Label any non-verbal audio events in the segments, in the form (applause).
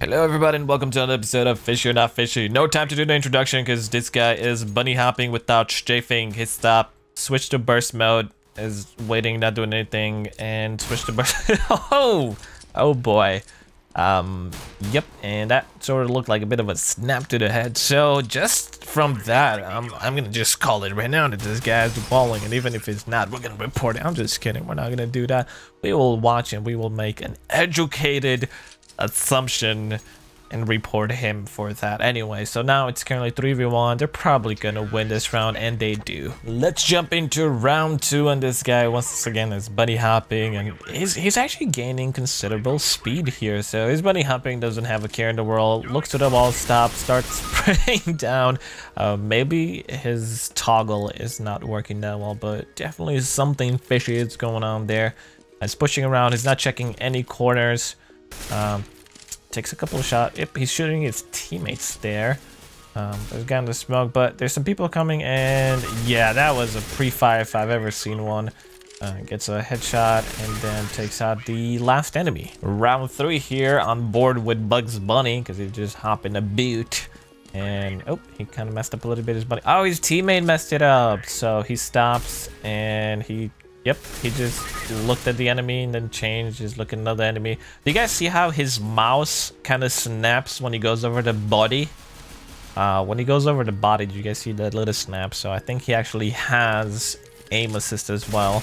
Hello everybody and welcome to another episode of Fishy or Not Fishy. No time to do the introduction because this guy is bunny hopping without strafing his stop. Switch to burst mode, is waiting, not doing anything, and switch to burst. (laughs) oh, oh boy. Um, yep, and that sort of looked like a bit of a snap to the head. So just from that, I'm, I'm gonna just call it right now that this guy's balling, and even if it's not, we're gonna report it. I'm just kidding, we're not gonna do that. We will watch and we will make an educated assumption and report him for that anyway. So now it's currently 3v1. They're probably gonna win this round, and they do. Let's jump into round two, and this guy once again is bunny hopping, and he's, he's actually gaining considerable speed here. So his bunny hopping doesn't have a care in the world. Looks to the wall, stops, starts (laughs) spraying down. Uh, maybe his toggle is not working that well, but definitely something fishy is going on there. He's pushing around. He's not checking any corners. Um, takes a couple of shots. Yep, he's shooting his teammates there. Um, there's a the smoke, but there's some people coming, and yeah, that was a pre-fire if I've ever seen one. Uh, gets a headshot and then takes out the last enemy. Round three here on board with Bugs Bunny because he just hopped in a boot. And, oh, he kind of messed up a little bit his bunny. Oh, his teammate messed it up. So he stops and he Yep, he just looked at the enemy and then changed, just look at another enemy. Do you guys see how his mouse kind of snaps when he goes over the body? Uh, when he goes over the body, do you guys see that little snap? So I think he actually has aim assist as well.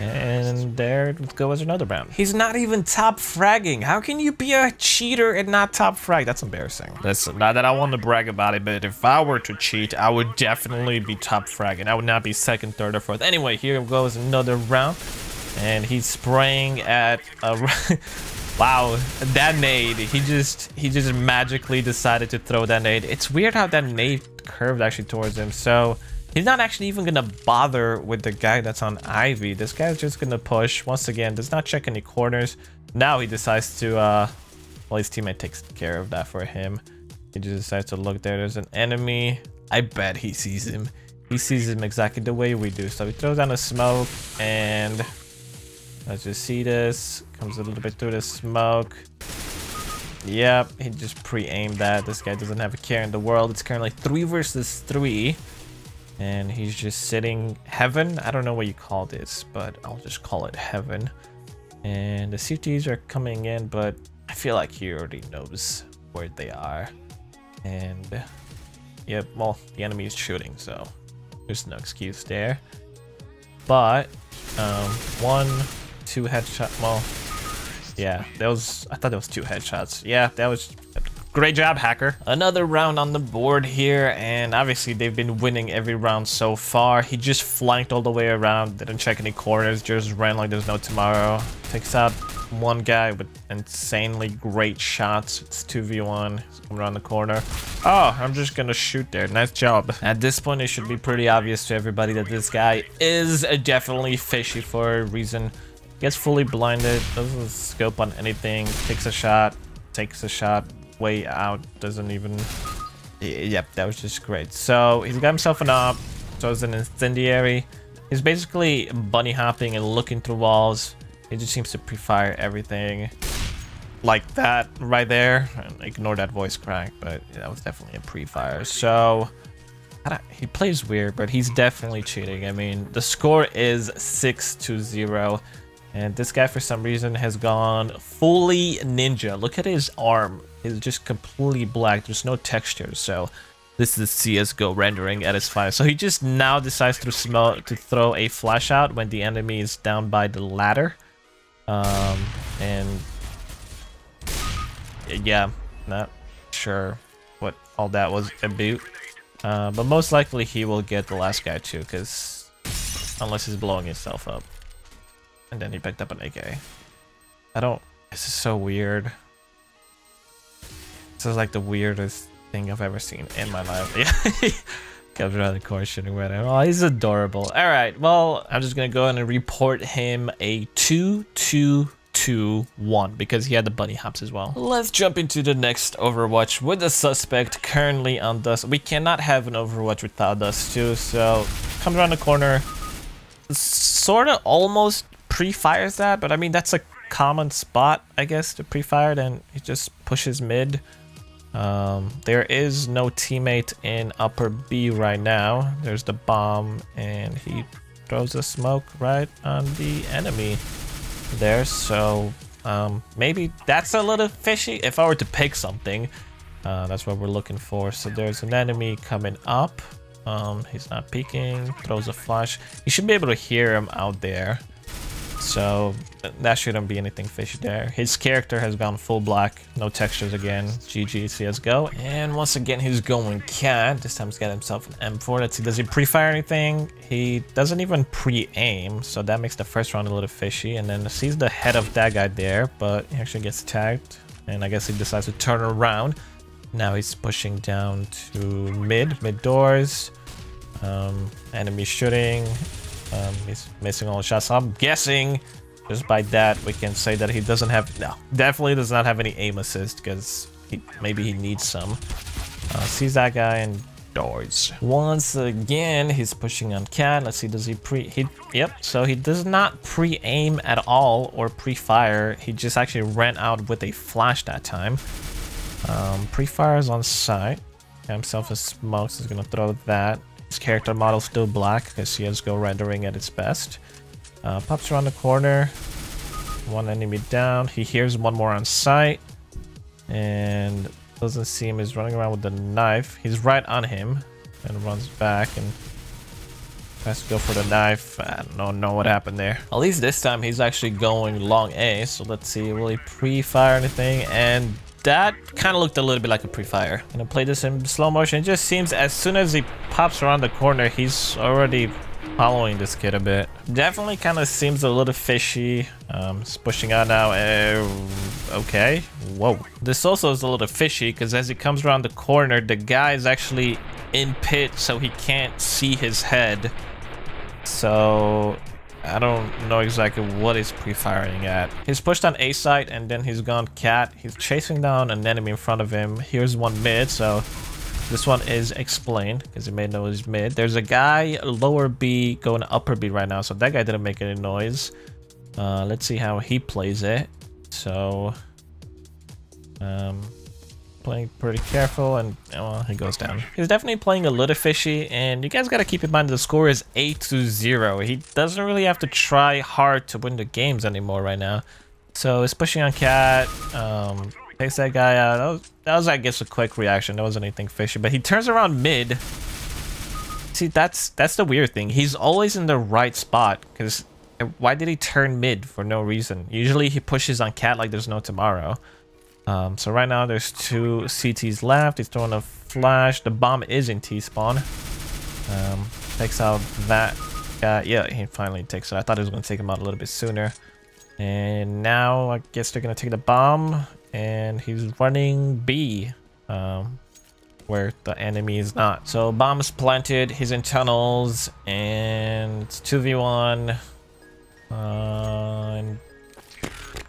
And there goes another round. He's not even top fragging. How can you be a cheater and not top frag? That's embarrassing. Listen, not that I want to brag about it, but if I were to cheat, I would definitely be top fragging. I would not be second, third, or fourth. Anyway, here goes another round. And he's spraying at a... (laughs) wow, that nade. He just he just magically decided to throw that nade. It's weird how that nade curved actually towards him. So He's not actually even gonna bother with the guy that's on Ivy. This guy's just gonna push once again. Does not check any corners. Now he decides to, uh, well, his teammate takes care of that for him. He just decides to look there. There's an enemy. I bet he sees him. He sees him exactly the way we do. So he throws down a smoke and let's just see this. Comes a little bit through the smoke. Yep, he just pre-aimed that. This guy doesn't have a care in the world. It's currently three versus three and he's just sitting heaven i don't know what you call this but i'll just call it heaven. And the CTs are coming in but i feel like he already knows where they are. And yeah well the enemy is shooting so there's no excuse there. But um one two headshot well yeah that was i thought that was two headshots. Yeah that was Great job, Hacker. Another round on the board here, and obviously they've been winning every round so far. He just flanked all the way around, didn't check any corners, just ran like there's no tomorrow. Takes out one guy with insanely great shots. It's 2v1. around the corner. Oh, I'm just gonna shoot there. Nice job. At this point, it should be pretty obvious to everybody that this guy is definitely fishy for a reason. Gets fully blinded, doesn't scope on anything, takes a shot, takes a shot, way out doesn't even... Yep, that was just great. So he's got himself an op, so it's an incendiary. He's basically bunny hopping and looking through walls. He just seems to pre-fire everything like that right there. Ignore that voice crack, but that was definitely a pre-fire. So he plays weird, but he's definitely cheating. I mean, the score is 6 to 0. And this guy, for some reason, has gone fully ninja. Look at his arm It's just completely black. There's no texture, so this is CSGO rendering at its finest. So he just now decides to smell to throw a flash out when the enemy is down by the ladder. Um, and yeah, not sure what all that was about. Uh, but most likely he will get the last guy too, because unless he's blowing himself up. And then he picked up an AK. I don't... This is so weird. This is like the weirdest thing I've ever seen in my life. Yeah. Comes around the corner shooting right at Oh, he's adorable. All right. Well, I'm just to go ahead and report him a 2 2 2 1 because he had the bunny hops as well. Let's jump into the next Overwatch with the suspect currently on Dust. We cannot have an Overwatch without Dust 2. So comes around the corner. Sort of almost pre-fires that, but I mean, that's a common spot, I guess, to pre-fire, then he just pushes mid. Um, there is no teammate in upper B right now. There's the bomb, and he throws a smoke right on the enemy there. So um, maybe that's a little fishy. If I were to pick something, uh, that's what we're looking for. So there's an enemy coming up. Um, he's not peeking. Throws a flash. You should be able to hear him out there. So that shouldn't be anything fishy there. His character has gone full black, no textures again. GG CSGO. And once again, he's going cat. This time he's got himself an M4. Let's see, does he pre-fire anything? He doesn't even pre-aim, so that makes the first round a little fishy. And then sees the head of that guy there, but he actually gets tagged. And I guess he decides to turn around. Now he's pushing down to mid, mid doors. Um, enemy shooting. Um, he's missing all the shots. I'm guessing just by that we can say that he doesn't have no definitely does not have any aim assist because he maybe he needs some. Uh, sees that guy and doors. Once again, he's pushing on cat. Let's see, does he pre? He yep. So he does not pre-aim at all or pre-fire. He just actually ran out with a flash that time. Um, pre-fires on site. Himself a smoke. So he's gonna throw that. Character model still black because CSGO rendering at its best. Uh, pops around the corner. One enemy down. He hears one more on site. And doesn't see him. He's running around with the knife. He's right on him. And runs back and has to go for the knife. I don't know what happened there. At least this time he's actually going long A. So let's see. Will he pre-fire anything? And that kind of looked a little bit like a pre-fire. I'm Gonna play this in slow motion. It just seems as soon as he pops around the corner, he's already following this kid a bit. Definitely kind of seems a little fishy. Um, it's pushing out now. Uh, okay. Whoa. This also is a little fishy because as he comes around the corner, the guy is actually in pit so he can't see his head. So I don't know exactly what he's pre-firing at. He's pushed on A site and then he's gone cat. He's chasing down an enemy in front of him. Here's one mid, so this one is explained because he made noise mid. There's a guy lower B going upper B right now, so that guy didn't make any noise. Uh, let's see how he plays it. So, um, playing pretty careful and well, he goes down. He's definitely playing a little fishy and you guys got to keep in mind the score is 8 to 0. He doesn't really have to try hard to win the games anymore right now. So he's pushing on cat, um, takes that guy out. That was, that was, I guess, a quick reaction. There wasn't anything fishy, but he turns around mid. See, that's that's the weird thing. He's always in the right spot because why did he turn mid for no reason? Usually he pushes on cat like there's no tomorrow. Um, so right now there's two CTs left. He's throwing a flash. The bomb is in T-spawn. Um, takes out that guy. Yeah, he finally takes it. I thought he was going to take him out a little bit sooner. And now I guess they're going to take the bomb. And he's running B. Um, where the enemy is not. So bomb is planted. He's in tunnels. And 2v1. Uh, and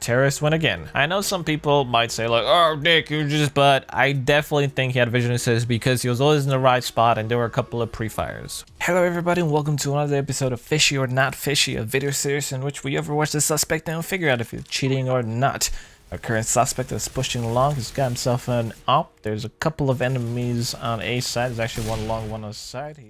terrorist win again. I know some people might say like, oh, Nick, you just, but I definitely think he had vision assist because he was always in the right spot and there were a couple of pre-fires. Hello everybody and welcome to another episode of Fishy or Not Fishy, a video series in which we overwatch the suspect and figure out if he's cheating or not. Our current suspect is pushing along. He's got himself an op. There's a couple of enemies on A side. There's actually one long one on the side. He